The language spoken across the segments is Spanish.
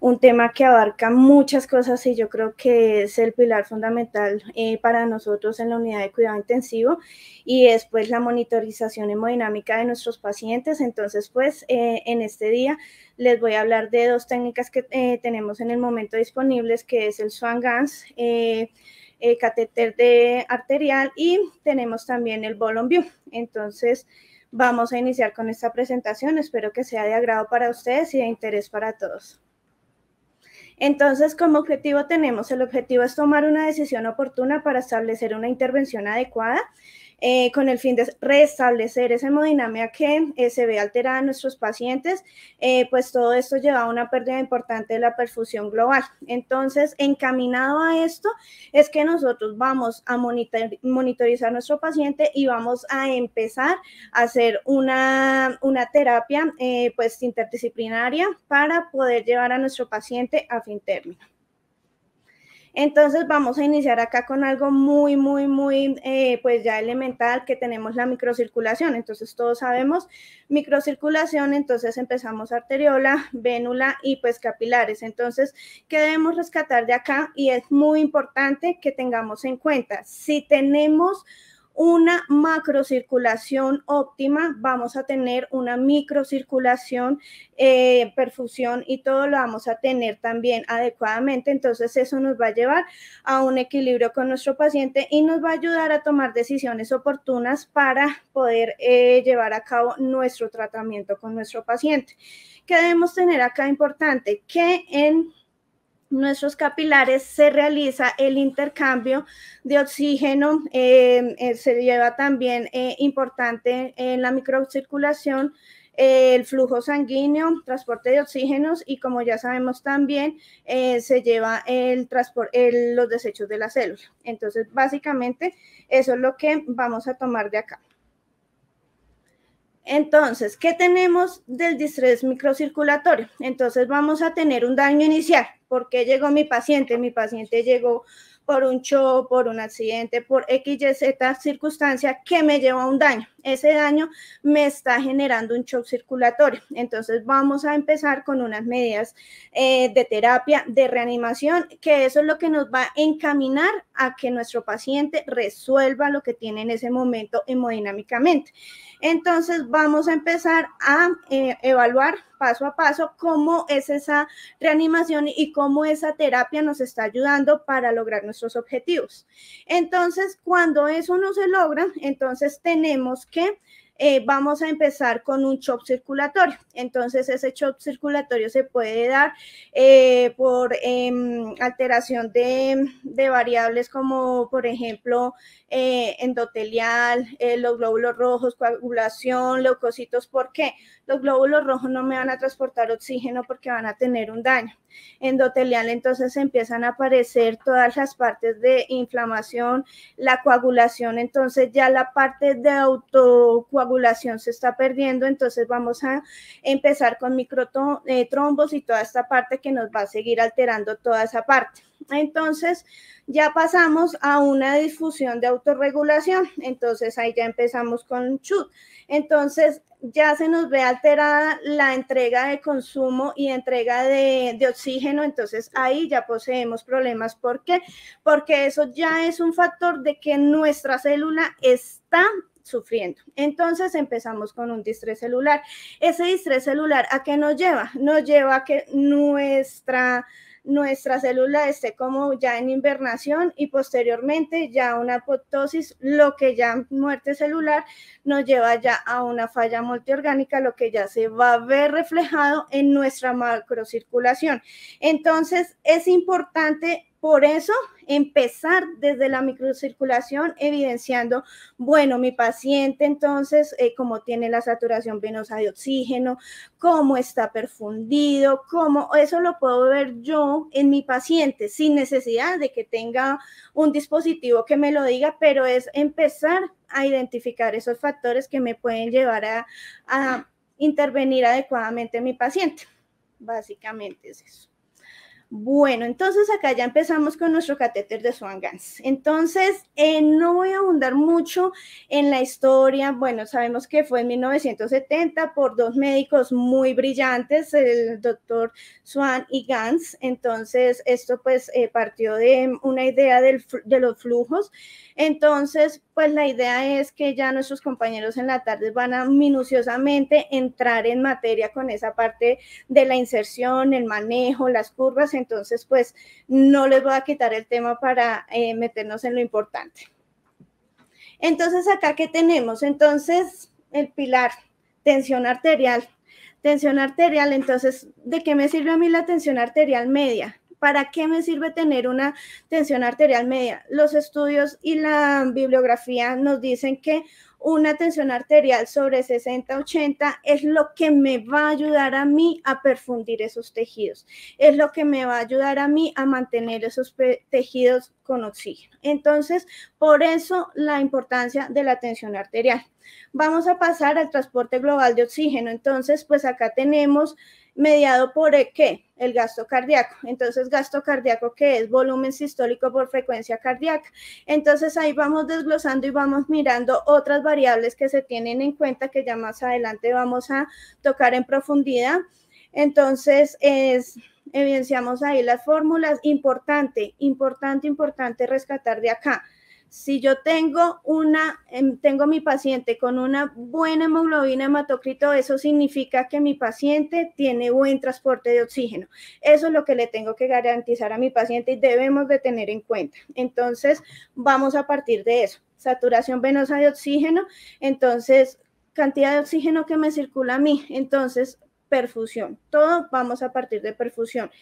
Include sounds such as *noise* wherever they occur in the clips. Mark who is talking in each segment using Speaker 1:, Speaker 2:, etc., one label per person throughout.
Speaker 1: un tema que abarca muchas cosas y yo creo que es el pilar fundamental eh, para nosotros en la unidad de cuidado intensivo y es la monitorización hemodinámica de nuestros pacientes. Entonces pues eh, en este día les voy a hablar de dos técnicas que eh, tenemos en el momento disponibles que es el Swan Gans. catéter de arterial y tenemos también el Bolon View. Entonces, vamos a iniciar con esta presentación. Espero que sea de agrado para ustedes y de interés para todos. Entonces, como objetivo tenemos, el objetivo es tomar una decisión oportuna para establecer una intervención adecuada eh, con el fin de restablecer esa hemodinamia que eh, se ve alterada en nuestros pacientes, eh, pues todo esto lleva a una pérdida importante de la perfusión global. Entonces, encaminado a esto es que nosotros vamos a monitorizar a nuestro paciente y vamos a empezar a hacer una, una terapia pues interdisciplinaria para poder llevar a nuestro paciente a fin término. Entonces vamos a iniciar acá con algo muy, muy, muy, eh, pues ya elemental, que tenemos la microcirculación. Entonces todos sabemos microcirculación, entonces empezamos arteriola, vénula y pues capilares. Entonces, ¿qué debemos rescatar de acá? Y es muy importante que tengamos en cuenta, si tenemos una macrocirculación óptima, vamos a tener una microcirculación, eh, perfusión y todo lo vamos a tener también adecuadamente. Entonces eso nos va a llevar a un equilibrio con nuestro paciente y nos va a ayudar a tomar decisiones oportunas para poder eh, llevar a cabo nuestro tratamiento con nuestro paciente. ¿Qué debemos tener acá importante? Que en nuestros capilares se realiza el intercambio de oxígeno, eh, eh, se lleva también eh, importante en la microcirculación el flujo sanguíneo, transporte de oxígenos y como ya sabemos también se lleva el transporte, los desechos de la célula. Entonces, básicamente, eso es lo que vamos a tomar de acá. Entonces, ¿qué tenemos del distrés microcirculatorio? Entonces, vamos a tener un daño inicial. ¿Por qué llegó mi paciente? Mi paciente llegó por un show, por un accidente, por X, Y, Z circunstancia que me llevó a un daño. Ese daño me está generando un shock circulatorio. Entonces vamos a empezar con unas medidas eh, de terapia, de reanimación, que eso es lo que nos va a encaminar a que nuestro paciente resuelva lo que tiene en ese momento hemodinámicamente. Entonces vamos a empezar a eh, evaluar paso a paso cómo es esa reanimación y cómo esa terapia nos está ayudando para lograr nuestros objetivos. Entonces, cuando eso no se logra, entonces tenemos que eh, vamos a empezar con un shock circulatorio. Entonces, ese shock circulatorio se puede dar eh, por em, alteración de, variables como, por ejemplo, eh, endotelial, los glóbulos rojos, coagulación, leucocitos. ¿Por qué? Los glóbulos rojos no me van a transportar oxígeno porque van a tener un daño endotelial, entonces empiezan a aparecer todas las partes de inflamación, la coagulación, entonces ya la parte de autocoagulación se está perdiendo, entonces vamos a empezar con microtrombos y toda esta parte que nos va a seguir alterando toda esa parte. Entonces, ya pasamos a una difusión de autorregulación. Entonces, ahí ya empezamos con CHUT. Entonces, ya se nos ve alterada la entrega de consumo y entrega de, de, oxígeno, entonces ahí ya poseemos problemas. ¿Por qué? Porque eso ya es un factor de que nuestra célula está sufriendo. Entonces empezamos con un distrés celular. Ese distrés celular, ¿a qué nos lleva? Nos lleva a que nuestra nuestra célula esté como ya en invernación y posteriormente ya una apoptosis, lo que ya muerte celular nos lleva ya a una falla multiorgánica, lo que ya se va a ver reflejado en nuestra macrocirculación. Entonces es importante por eso, empezar desde la microcirculación, evidenciando, bueno, mi paciente entonces, eh, cómo tiene la saturación venosa de oxígeno, cómo está perfundido, cómo, eso lo puedo ver yo en mi paciente, sin necesidad de que tenga un dispositivo que me lo diga, pero es empezar a identificar esos factores que me pueden llevar a, a intervenir adecuadamente en mi paciente. Básicamente es eso. Bueno, entonces acá ya empezamos con nuestro catéter de Swan-Ganz. Entonces, eh, no voy a abundar mucho en la historia. Bueno, sabemos que fue en 1970 por dos médicos muy brillantes, el doctor Swan y Gans. Entonces, esto pues eh, partió de una idea de los flujos. Entonces, pues la idea es que ya nuestros compañeros en la tarde van a minuciosamente entrar en materia con esa parte de la inserción, el manejo, las curvas entonces pues no les voy a quitar el tema para eh, meternos en lo importante. Entonces acá ¿qué tenemos? Entonces el pilar, tensión arterial. Tensión arterial, entonces, ¿de qué me sirve a mí la tensión arterial media? ¿Para qué me sirve tener una tensión arterial media? Los estudios y la bibliografía nos dicen que una tensión arterial sobre 60-80 es lo que me va a ayudar a mí a perfundir esos tejidos, es lo que me va a ayudar a mí a mantener esos tejidos con oxígeno. Entonces, por eso la importancia de la tensión arterial. Vamos a pasar al transporte global de oxígeno. Entonces, pues acá tenemos mediado por eh, qué? El gasto cardíaco. Entonces, gasto cardíaco, ¿qué es? Volumen sistólico por frecuencia cardíaca. Entonces, ahí vamos desglosando y vamos mirando otras variables que se tienen en cuenta que ya más adelante vamos a tocar en profundidad. Entonces, es, evidenciamos ahí las fórmulas. Importante, importante, importante rescatar de acá si yo tengo una, em, tengo mi paciente con una buena hemoglobina hematocrito, eso significa que mi paciente tiene buen transporte de oxígeno. Eso es lo que le tengo que garantizar a mi paciente y debemos de tener en cuenta. Entonces, vamos a partir de eso. Saturación venosa de oxígeno, entonces, cantidad de oxígeno que me circula a mí, entonces, perfusión. Todo vamos a partir de perfusión.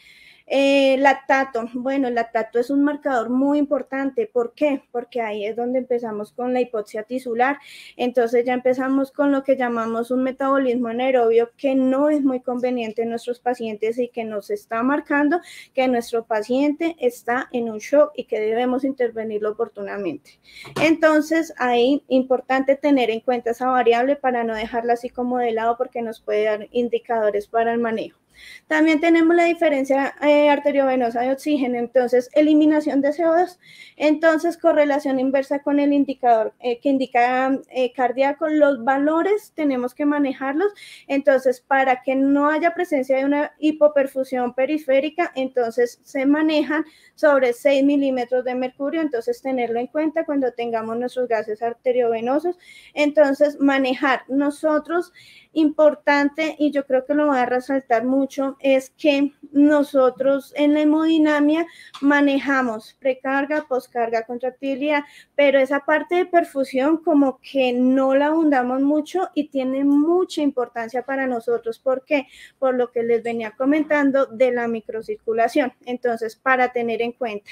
Speaker 1: Eh, lactato, bueno, el lactato es un marcador muy importante. ¿Por qué? Porque ahí es donde empezamos con la hipoxia tisular. Entonces ya empezamos con lo que llamamos un metabolismo anaerobio que no es muy conveniente en nuestros pacientes y que nos está marcando que nuestro paciente está en un shock y que debemos intervenirlo oportunamente. Entonces ahí importante tener en cuenta esa variable para no dejarla así como de lado porque nos puede dar indicadores para el manejo. También tenemos la diferencia eh, arteriovenosa de oxígeno, entonces eliminación de CO2, entonces correlación inversa con el indicador eh, que indica eh, cardíaco, los valores tenemos que manejarlos, entonces para que no haya presencia de una hipoperfusión periférica, entonces se manejan sobre 6 milímetros de mercurio, entonces tenerlo en cuenta cuando tengamos nuestros gases arteriovenosos, entonces manejar nosotros importante y yo creo que lo voy a resaltar mucho es que nosotros en la hemodinamia manejamos precarga, poscarga, contractibilidad, pero esa parte de perfusión como que no la abundamos mucho y tiene mucha importancia para nosotros. ¿Por qué? Por lo que les venía comentando de la microcirculación. Entonces, para tener en cuenta.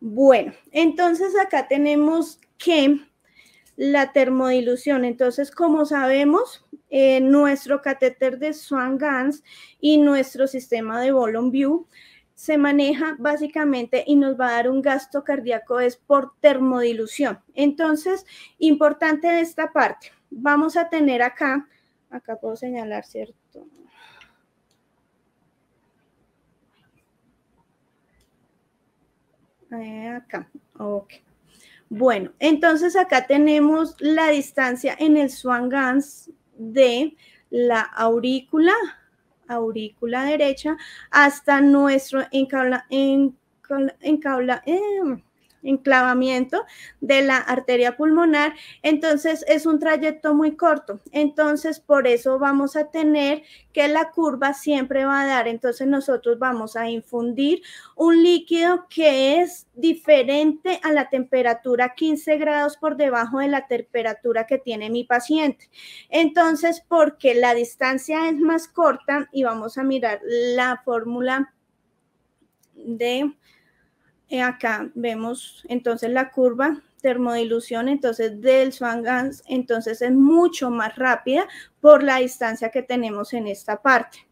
Speaker 1: Bueno, entonces acá tenemos que la termodilución. Entonces, como sabemos, eh, nuestro catéter de Swan-Ganz y nuestro sistema de Bolon View se maneja básicamente y nos va a dar un gasto cardíaco es por termodilución. Entonces, importante esta parte. Vamos a tener acá, acá puedo señalar, ¿cierto? Eh, acá, ok. Bueno, entonces acá tenemos la distancia en el Swan-Ganz de la aurícula, aurícula derecha, hasta nuestro encabla, encabla, eh, enclavamiento de la arteria pulmonar, entonces es un trayecto muy corto. Entonces, por eso vamos a tener que la curva siempre va a dar. Entonces, nosotros vamos a infundir un líquido que es diferente a la temperatura 15 grados por debajo de la temperatura que tiene mi paciente. Entonces, porque la distancia es más corta y vamos a mirar la fórmula de acá vemos entonces la curva termodilución, entonces del Swan-Ganz, entonces es mucho más rápida por la distancia que tenemos en esta parte.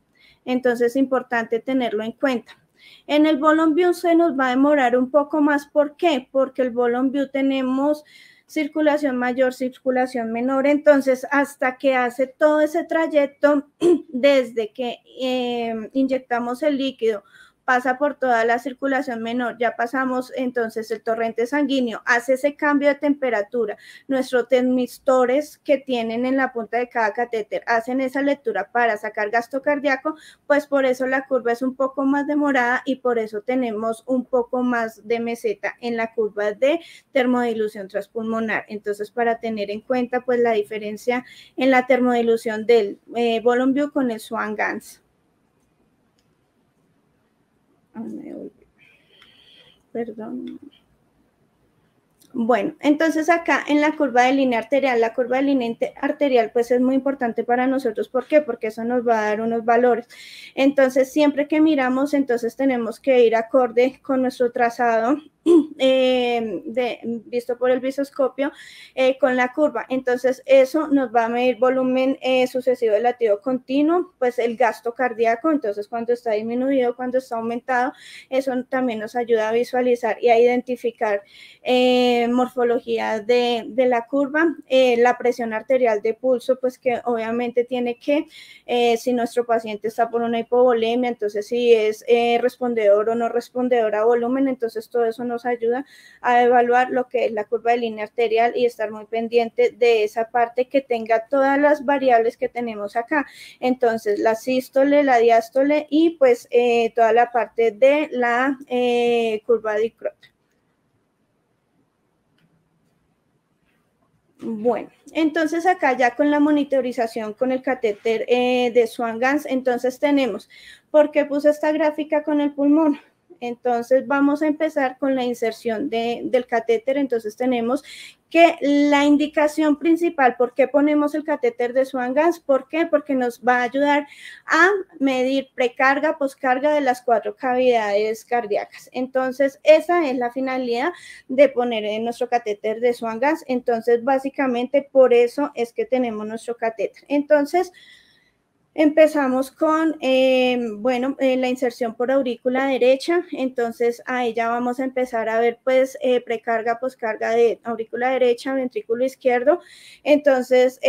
Speaker 1: Entonces es importante tenerlo en cuenta. En el Bolon se nos va a demorar un poco más. ¿Por qué? Porque el Bolon tenemos circulación mayor, circulación menor. Entonces, hasta que hace todo ese trayecto *clears throat* desde que eh, inyectamos el líquido pasa por toda la circulación menor, ya pasamos entonces el torrente sanguíneo, hace ese cambio de temperatura. Nuestros termistores que tienen en la punta de cada catéter hacen esa lectura para sacar gasto cardíaco, pues por eso la curva es un poco más demorada y por eso tenemos un poco más de meseta en la curva de termodilución transpulmonar. Entonces, para tener en cuenta pues la diferencia en la termodilución del eh, con el Swan Gans. Perdón. Bueno, entonces acá en la curva de línea arterial, la curva de línea arterial pues es muy importante para nosotros. ¿Por qué? Porque eso nos va a dar unos valores. Entonces, siempre que miramos, entonces tenemos que ir acorde con nuestro trazado eh, *clears throat* de, visto por el visoscopio eh, con la curva. Entonces, eso nos va a medir volumen eh, sucesivo de latido continuo, pues el gasto cardíaco, entonces cuando está disminuido, cuando está aumentado, eso también nos ayuda a visualizar y a identificar morfología de, de, la curva, la presión arterial de pulso, pues que obviamente tiene que, si nuestro paciente está por una hipovolemia, entonces si es respondedor o no respondedor a volumen, entonces todo eso nos nos ayuda a evaluar lo que es la curva de línea arterial y estar muy pendiente de esa parte que tenga todas las variables que tenemos acá. Entonces, la sístole, la diástole y pues eh, toda la parte de la eh, curva de Crot. Bueno, entonces acá ya con la monitorización con el catéter eh, de Swan-Ganz, entonces tenemos, ¿por qué puse esta gráfica con el pulmón? Entonces vamos a empezar con la inserción del catéter. Entonces tenemos que la indicación principal, ¿por qué ponemos el catéter de Swan-Ganz? ¿Por qué? Porque nos va a ayudar a medir precarga, poscarga de las cuatro cavidades cardíacas. Entonces, esa es la finalidad de poner en nuestro catéter de Swan-Ganz. Entonces, básicamente por eso es que tenemos nuestro catéter. Entonces, Empezamos con, eh, bueno, eh, la inserción por aurícula derecha, entonces ahí ya vamos a empezar a ver pues eh, precarga, poscarga de aurícula derecha, ventrículo izquierdo, entonces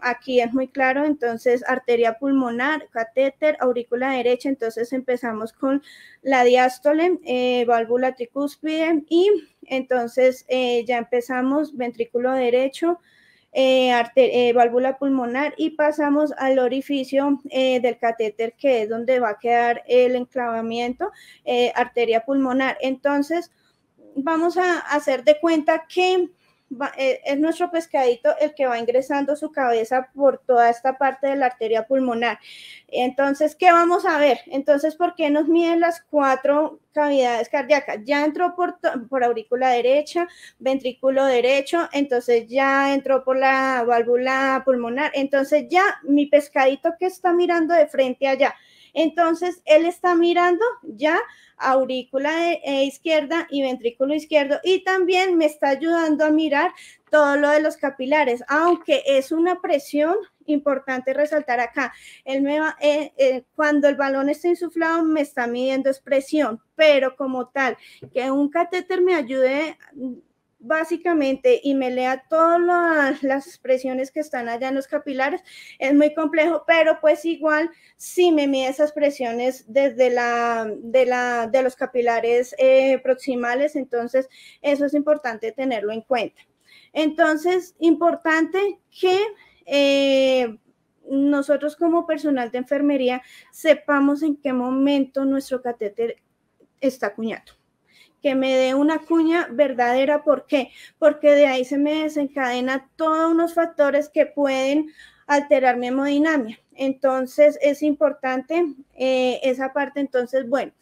Speaker 1: aquí es muy claro, entonces arteria pulmonar, catéter, aurícula derecha, entonces empezamos con la diástole, válvula tricúspide. Y entonces ya empezamos ventrículo derecho, eh, eh, válvula pulmonar y pasamos al orificio eh, del catéter que es donde va a quedar el enclavamiento, arteria pulmonar. Entonces, vamos a hacer de cuenta que eh, es nuestro pescadito el que va ingresando su cabeza por toda esta parte de la arteria pulmonar. Entonces, ¿qué vamos a ver? Entonces, ¿por qué nos miden las cuatro cavidades cardíacas? Ya entró por, por aurícula derecha, ventrículo derecho, entonces ya entró por la válvula pulmonar, entonces ya mi pescadito que está mirando de frente allá, entonces él está mirando ya aurícula e izquierda y ventrículo izquierdo y también me está ayudando a mirar todo lo de los capilares, aunque es una presión importante resaltar acá. Él me va, eh, eh, cuando el balón está insuflado me está midiendo expresión, pero como tal, que un catéter me ayude básicamente y me lea todas las presiones que están allá en los capilares, es muy complejo, pero pues igual si me mide esas presiones desde la de, la, de los capilares eh, proximales, entonces eso es importante tenerlo en cuenta. Entonces, importante que eh, nosotros como personal de enfermería sepamos en qué momento nuestro catéter está acuñado que me dé una cuña verdadera. ¿Por qué? Porque de ahí se me desencadena todos unos factores que pueden alterar mi hemodinamia. Entonces es importante eh, esa parte. Entonces, bueno,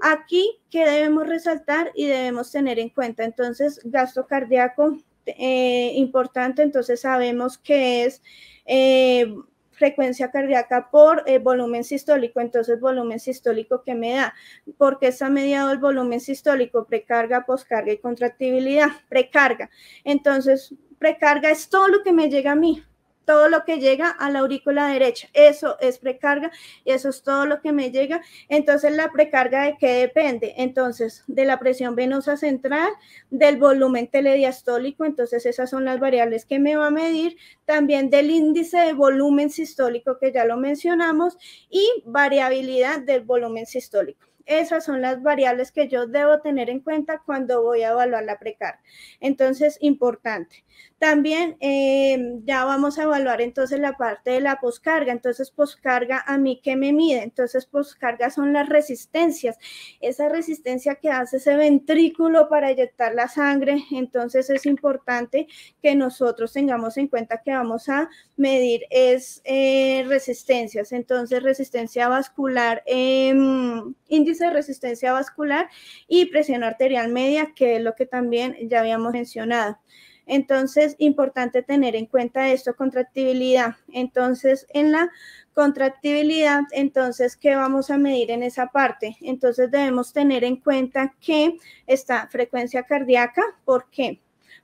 Speaker 1: aquí que debemos resaltar y debemos tener en cuenta. Entonces, gasto cardíaco eh, importante. Entonces sabemos que es eh, frecuencia cardíaca por eh, volumen sistólico. Entonces, volumen sistólico que me da, porque está mediado el volumen sistólico, precarga, poscarga y contractibilidad, precarga. Entonces, precarga es todo lo que me llega a mí, todo lo que llega a la aurícula derecha. Eso es precarga eso es todo lo que me llega. Entonces, la precarga de qué depende? Entonces, de la presión venosa central, del volumen telediastólico. Entonces, esas son las variables que me va a medir. También del índice de volumen sistólico, que ya lo mencionamos, y variabilidad del volumen sistólico. Esas son las variables que yo debo tener en cuenta cuando voy a evaluar la precarga. Entonces, importante. También eh, ya vamos a evaluar entonces la parte de la poscarga. Entonces, poscarga a mí que me mide. Entonces, poscarga son las resistencias. Esa resistencia que hace ese ventrículo para eyectar la sangre. Entonces, es importante que nosotros tengamos en cuenta que vamos a medir es eh, resistencias. Entonces, resistencia vascular, em, índice resistencia vascular y presión arterial media, que es lo que también ya habíamos mencionado. Entonces, importante tener en cuenta esto, contractibilidad. Entonces, en la contractibilidad, entonces, ¿qué vamos a medir en esa parte? Entonces, debemos tener en cuenta que esta frecuencia cardíaca, ¿por qué?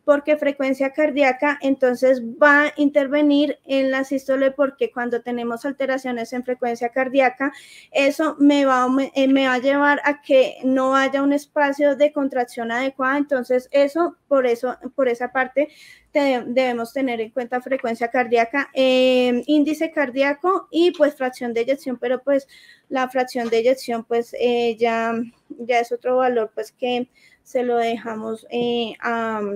Speaker 1: Porque frecuencia cardíaca entonces va a intervenir en la sístole porque cuando tenemos alteraciones en frecuencia cardíaca, eso me va, eh, me va a llevar a que no haya un espacio de contracción adecuada. Entonces, eso, por eso, por esa parte, debemos tener en cuenta frecuencia cardíaca, eh, índice cardíaco y pues fracción de eyección, pero pues la fracción de eyección pues eh, ya, ya es otro valor pues que se lo dejamos eh,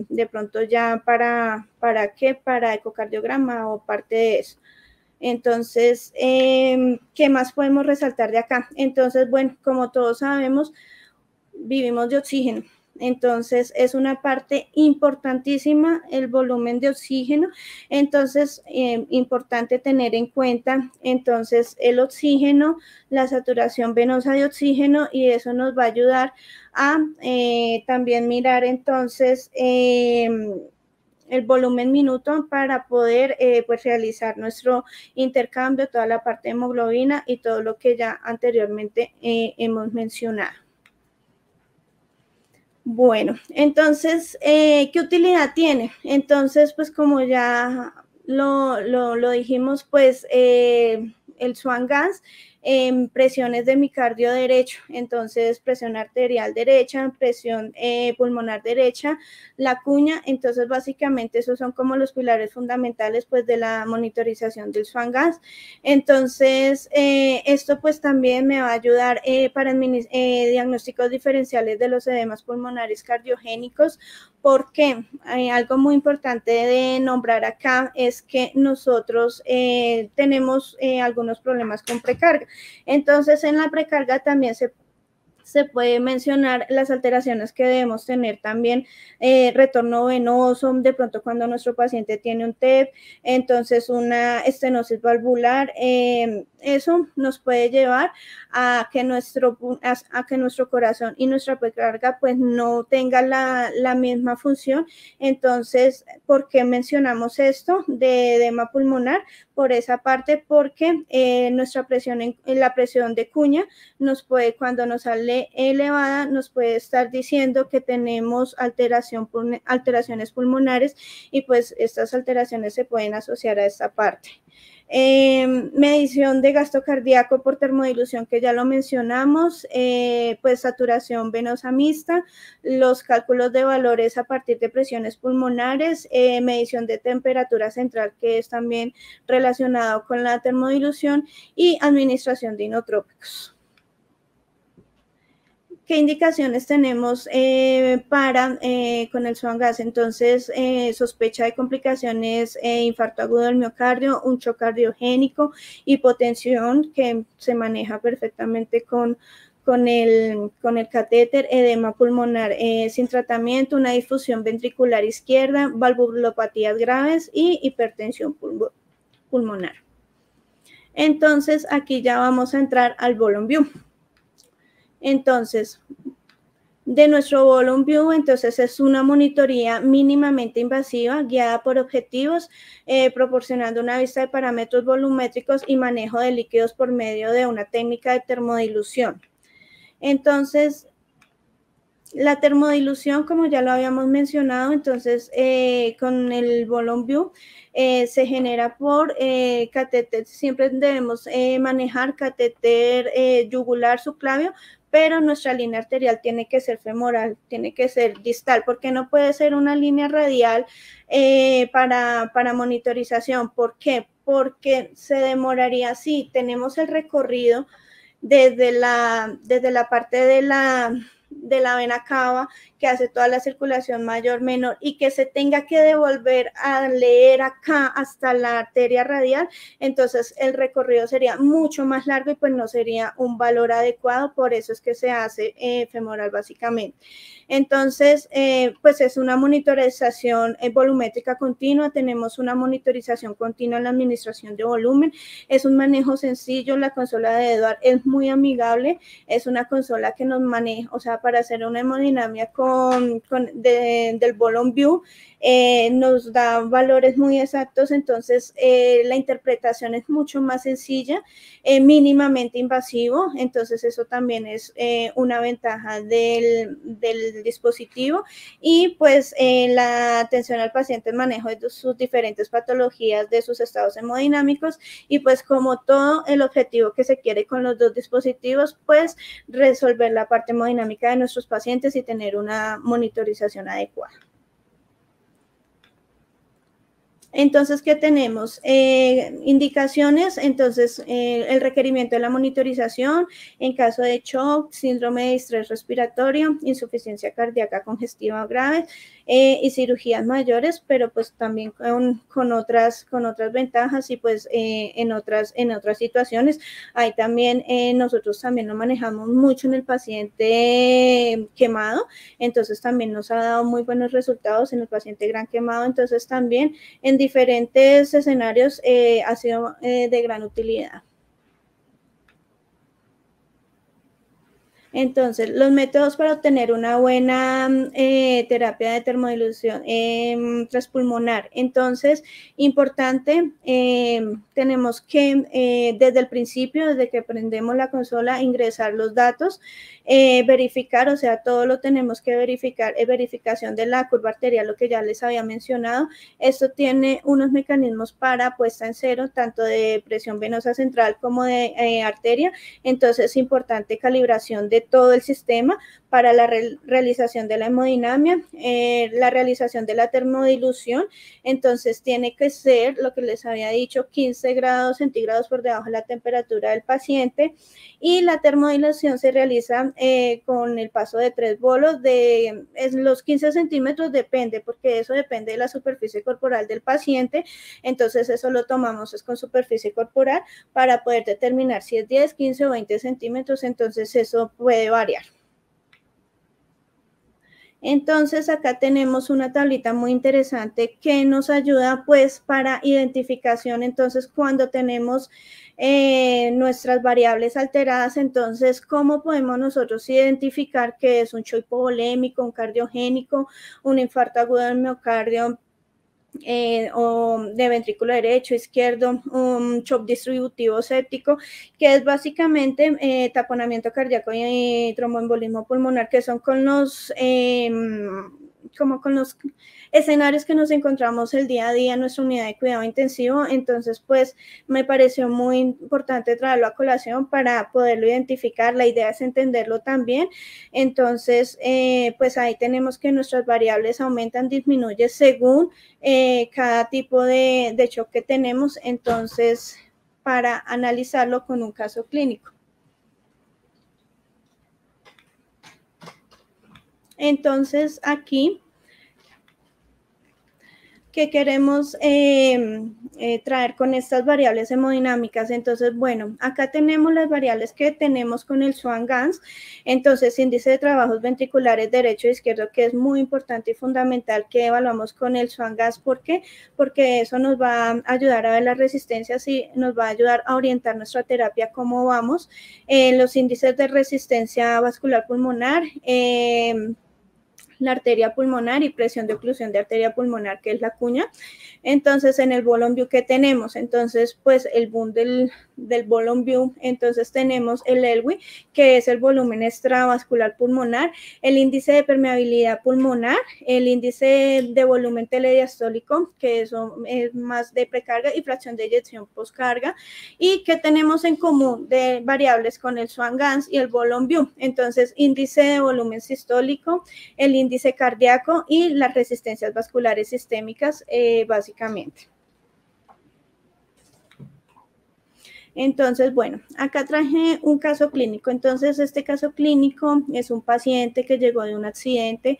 Speaker 1: de pronto ya para, ¿para qué? Para ecocardiograma o parte de eso. Entonces, em, ¿qué más podemos resaltar de acá? Entonces, bueno, como todos sabemos, vivimos de oxígeno. Entonces, es una parte importantísima el volumen de oxígeno. Entonces, eh, importante tener en cuenta, entonces, el oxígeno, la saturación venosa de oxígeno y eso nos va a ayudar a eh, también mirar entonces em, el volumen minuto para poder eh, pues realizar nuestro intercambio, toda la parte de hemoglobina y todo lo que ya anteriormente hemos mencionado. Bueno, entonces, eh, ¿qué utilidad tiene? Entonces, pues como ya lo, lo, dijimos, pues eh, el Swan Gas presiones de micardio derecho, entonces presión arterial derecha, presión eh, pulmonar derecha, la cuña, entonces básicamente esos son como los pilares fundamentales pues de la monitorización del swan gas. Entonces eh, esto pues también me va a ayudar eh, para diagnósticos diferenciales de los edemas pulmonares cardiogénicos porque algo muy importante de nombrar acá es que nosotros tenemos algunos problemas con precarga. Entonces, en la precarga también se se puede mencionar las alteraciones que debemos tener también, eh, retorno venoso, de pronto cuando nuestro paciente tiene un TEP, entonces una estenosis valvular, eh, eso nos puede llevar a que nuestro, a, que nuestro corazón y nuestra precarga pues no tenga la, misma función. Entonces, ¿por qué mencionamos esto de edema pulmonar? Por esa parte, porque eh, nuestra presión, en, la presión de cuña nos puede, cuando nos sale elevada, nos puede estar diciendo que tenemos alteración, alteraciones pulmonares y pues estas alteraciones se pueden asociar a esta parte. Em, medición de gasto cardíaco por termodilución, que ya lo mencionamos, eh, pues saturación venosa mixta, los cálculos de valores a partir de presiones pulmonares, eh, medición de temperatura central, que es también relacionado con la termodilución, y administración de inotrópicos. ¿Qué indicaciones tenemos eh, para eh, con el swan gas? Entonces, eh, sospecha de complicaciones, infarto agudo del miocardio, un shock cardiogénico, hipotensión que se maneja perfectamente con, con, el, con el catéter, edema pulmonar sin tratamiento, una difusión ventricular izquierda, valvulopatías graves y hipertensión pulmonar. Entonces, aquí ya vamos a entrar al volume view. Entonces, de nuestro Volume View, entonces es una monitoría mínimamente invasiva guiada por objetivos, eh, proporcionando una vista de parámetros volumétricos y manejo de líquidos por medio de una técnica de termodilución. Entonces, la termodilución, como ya lo habíamos mencionado, entonces eh, con el Bolon View eh, se genera por eh, catéter, siempre debemos manejar catéter yugular subclavio, pero nuestra línea arterial tiene que ser femoral, tiene que ser distal, porque no puede ser una línea radial para, para monitorización. ¿Por qué? Porque se demoraría, si tenemos el recorrido desde la, desde la parte de la de la vena cava que hace toda la circulación mayor, menor y que se tenga que devolver a leer acá hasta la arteria radial, entonces el recorrido sería mucho más largo y pues no sería un valor adecuado, por eso es que se hace eh, femoral básicamente. Entonces, eh, pues es una monitorización eh, volumétrica continua, tenemos una monitorización continua en la administración de volumen, es un manejo sencillo, la consola de Edward es muy amigable, es una consola que nos maneja, o sea, para hacer una hemodinamia con, del Bolon View, eh, nos da valores muy exactos, entonces eh, la interpretación es mucho más sencilla, eh, mínimamente invasivo, entonces eso también es una ventaja del, del, dispositivo y pues la atención al paciente, el manejo de sus diferentes patologías, de sus estados hemodinámicos y pues como todo el objetivo que se quiere con los dos dispositivos, pues resolver la parte hemodinámica de nuestros pacientes y tener una monitorización adecuada. Entonces, ¿qué tenemos? Eh, indicaciones, entonces, eh, el requerimiento de la monitorización en caso de shock, síndrome de estrés respiratorio, insuficiencia cardíaca congestiva grave eh, y cirugías mayores, pero pues también con, otras, con otras ventajas y pues en, otras, en otras situaciones. Ahí también nosotros también lo manejamos mucho en el paciente quemado, entonces también nos ha dado muy buenos resultados en el paciente gran quemado, entonces también en diferentes escenarios eh, ha sido eh, de gran utilidad. Entonces, los métodos para obtener una buena eh, terapia de termodilución em, transpulmonar. Entonces, importante, em, tenemos que desde el principio, desde que prendemos la consola, ingresar los datos eh, verificar, o sea, todo lo tenemos que verificar, es verificación de la curva arterial, lo que ya les había mencionado. Esto tiene unos mecanismos para puesta en cero, tanto de presión venosa central como de eh, arteria. Entonces es importante calibración de todo el sistema para la realización de la hemodinamia, eh, la realización de la termodilución. Entonces tiene que ser, lo que les había dicho, 15 grados centígrados por debajo de la temperatura del paciente y la termodilución se realiza eh, con el paso de tres bolos de los 15 centímetros, depende, porque eso depende de la superficie corporal del paciente. Entonces, eso lo tomamos es con superficie corporal para poder determinar si es 10, 15 o 20 centímetros. Entonces, eso puede variar. Entonces acá tenemos una tablita muy interesante que nos ayuda pues para identificación. Entonces cuando tenemos eh, nuestras variables alteradas, entonces cómo podemos nosotros identificar que es un shock hipovolémico, un cardiogénico, un infarto agudo del miocardio, eh, o de ventrículo derecho, izquierdo, un shock distributivo séptico, que es básicamente eh, taponamiento cardíaco y tromboembolismo pulmonar, que son con los, em, como con los escenarios que nos encontramos el día a día en nuestra unidad de cuidado intensivo. Entonces, pues me pareció muy importante traerlo a colación para poderlo identificar. La idea es entenderlo también. Entonces, eh, pues ahí tenemos que nuestras variables aumentan, disminuyen según eh, cada tipo de, de shock que tenemos. Entonces, para analizarlo con un caso clínico. Entonces, aquí que queremos em, eh, traer con estas variables hemodinámicas. Entonces, bueno, acá tenemos las variables que tenemos con el Swan-Ganz. Entonces, índice de trabajos ventriculares derecho e izquierdo, que es muy importante y fundamental que evaluamos con el Swan-Ganz. ¿Por qué? Porque eso nos va a ayudar a ver las resistencias y nos va a ayudar a orientar nuestra terapia, cómo vamos. Eh, los índices de resistencia vascular pulmonar. La arteria pulmonar y presión de oclusión de arteria pulmonar, que es la cuña. Entonces, en el Bolon View, ¿qué tenemos? Entonces, pues el boom del, del Bolon View, entonces tenemos el ELWI, que es el volumen extravascular pulmonar, el índice de permeabilidad pulmonar, el índice de volumen telediastólico, que eso es más de precarga y fracción de eyección postcarga. ¿Y qué tenemos en común de variables con el Swan-Ganz y el Bolon View? Entonces, índice de volumen sistólico, el índice cardíaco y las resistencias vasculares sistémicas, eh, básicamente. Entonces, bueno, acá traje un caso clínico. Entonces, este caso clínico es un paciente que llegó de un accidente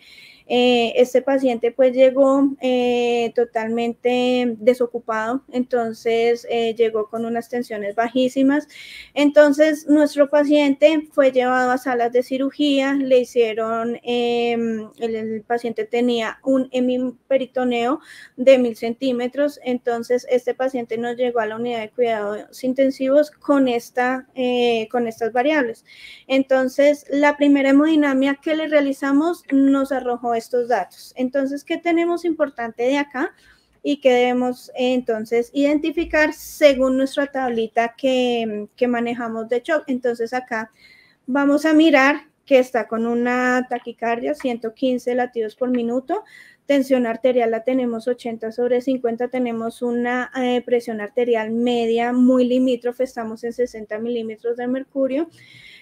Speaker 1: eh, este paciente pues llegó eh, totalmente desocupado, entonces eh, llegó con unas tensiones bajísimas. Entonces nuestro paciente fue llevado a salas de cirugía, le hicieron, em, el, paciente tenía un hemiperitoneo de mil centímetros, entonces este paciente nos llegó a la unidad de cuidados intensivos con, esta, con estas variables. Entonces la primera hemodinamia que le realizamos nos arrojó estos datos. Entonces, ¿qué tenemos importante de acá? Y que debemos entonces identificar según nuestra tablita que, que manejamos de shock. Entonces, acá vamos a mirar que está con una taquicardia, 115 latidos por minuto, tensión arterial la tenemos 80 sobre 50, tenemos una eh, presión arterial media muy limítrofe, estamos en 60 milímetros de mercurio.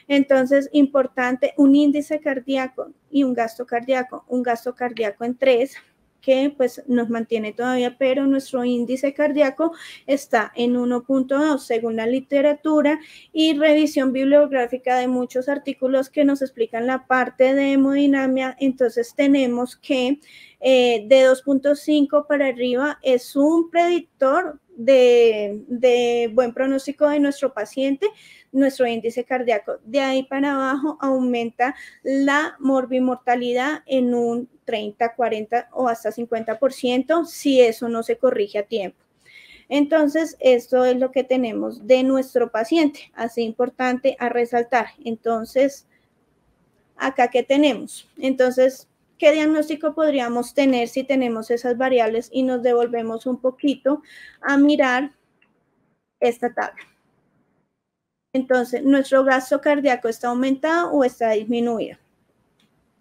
Speaker 1: Entonces, importante, un índice cardíaco y un gasto cardíaco, un gasto cardíaco en 3, que pues nos mantiene todavía, pero nuestro índice cardíaco está en 1.2 según la literatura y revisión bibliográfica de muchos artículos que nos explican la parte de hemodinamia, entonces tenemos que eh, de 2.5 para arriba es un predictor de, buen pronóstico de nuestro paciente, nuestro índice cardíaco. De ahí para abajo aumenta la morbimortalidad en un 30, 40 o hasta 50% si eso no se corrige a tiempo. Entonces, esto es lo que tenemos de nuestro paciente, así importante a resaltar. Entonces, acá que tenemos. Entonces, ¿qué diagnóstico podríamos tener si tenemos esas variables y nos devolvemos un poquito a mirar esta tabla? Entonces, ¿nuestro gasto cardíaco está aumentado o está disminuido?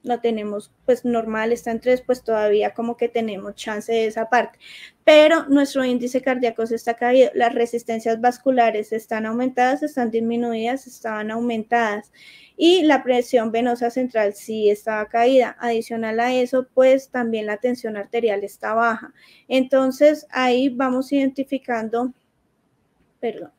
Speaker 1: Lo tenemos pues normal, está en 3, pues todavía como que tenemos chance de esa parte. Pero nuestro índice cardíaco se está caído, las resistencias vasculares están aumentadas, están disminuidas, estaban aumentadas. Y la presión venosa central sí estaba caída. Adicional a eso, pues también la tensión arterial está baja. Entonces ahí vamos identificando, perdón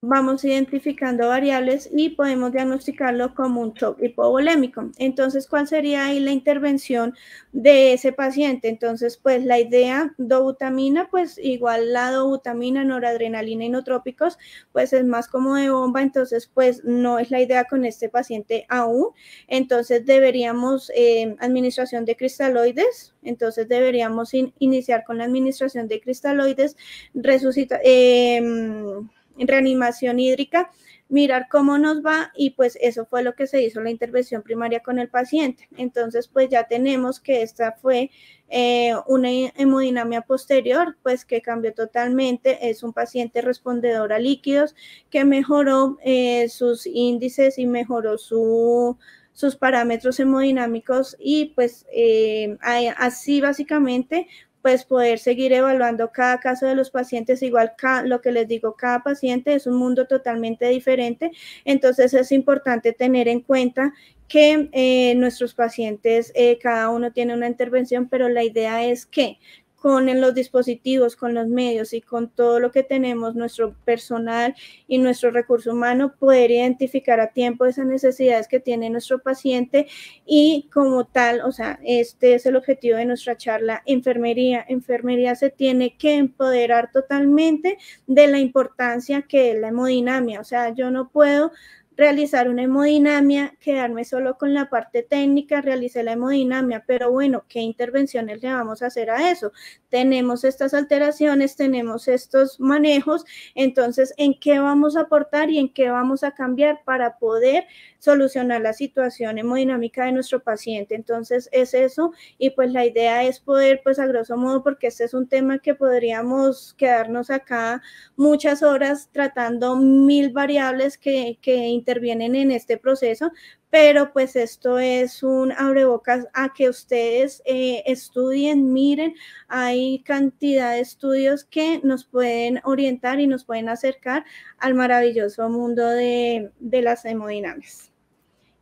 Speaker 1: vamos identificando variables y podemos diagnosticarlo como un shock hipovolémico. Entonces, ¿cuál sería ahí la intervención de ese paciente? Entonces, pues la idea, dobutamina, pues igual la dobutamina, noradrenalina, inotrópicos, pues es más como de bomba, entonces pues no es la idea con este paciente aún. Entonces deberíamos, eh, administración de cristaloides, entonces deberíamos iniciar con la administración de cristaloides, resucita, en reanimación hídrica, mirar cómo nos va y pues eso fue lo que se hizo la intervención primaria con el paciente. Entonces pues ya tenemos que esta fue eh, una hemodinamia posterior, pues que cambió totalmente, es un paciente respondedor a líquidos que mejoró eh, sus índices y mejoró su, sus parámetros hemodinámicos y pues eh, así básicamente pues poder seguir evaluando cada caso de los pacientes, igual lo que les digo, cada paciente es un mundo totalmente diferente, entonces es importante tener en cuenta que eh, nuestros pacientes, eh, cada uno tiene una intervención, pero la idea es que con los dispositivos, con los medios y con todo lo que tenemos, nuestro personal y nuestro recurso humano, poder identificar a tiempo esas necesidades que tiene nuestro paciente y como tal, o sea, este es el objetivo de nuestra charla, enfermería. Enfermería se tiene que empoderar totalmente de la importancia que es la hemodinamia, o sea, yo no puedo realizar una hemodinamia, quedarme solo con la parte técnica, realicé la hemodinamia, pero bueno, ¿qué intervenciones le vamos a hacer a eso? Tenemos estas alteraciones, tenemos estos manejos, entonces, ¿en qué vamos a aportar y en qué vamos a cambiar para poder solucionar la situación hemodinámica de nuestro paciente? Entonces, es eso y pues la idea es poder, pues a grosso modo, porque este es un tema que podríamos quedarnos acá muchas horas tratando mil variables que, que intervienen en este proceso, pero pues esto es un abrebocas a que ustedes eh, estudien, miren, hay cantidad de estudios que nos pueden orientar y nos pueden acercar al maravilloso mundo de, las hemodinámicas.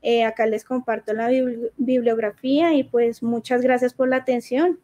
Speaker 1: Eh, acá les comparto la bibliografía y pues muchas gracias por la atención.